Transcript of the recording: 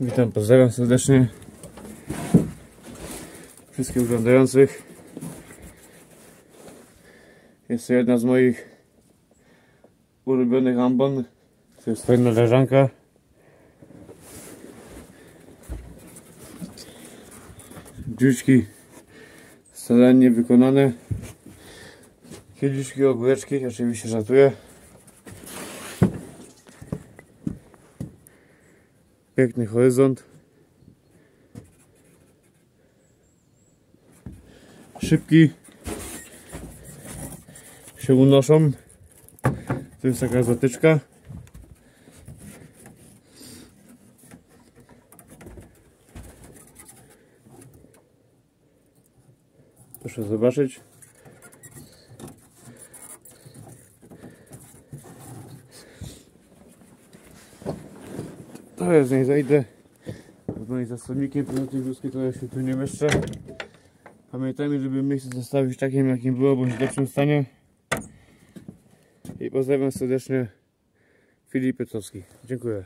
Witam, pozdrawiam serdecznie wszystkich oglądających. Jest to jedna z moich ulubionych ambon. To jest fajna leżanka. Dziuczki starannie wykonane. Kieliszki, ogóreczki, oczywiście żartuję. Piękny horyzont. Szybki się unoszą. To jest taka zatyczka. Proszę zobaczyć. To jest, nie zejdę. Bo i za tej wioski to ja się tu nie mieszczę. Pamiętajmy, żeby miejsce zostawić takim, jakim było, bądź w lepszym stanie. I pozdrawiam serdecznie Filip Piotrowski. Dziękuję.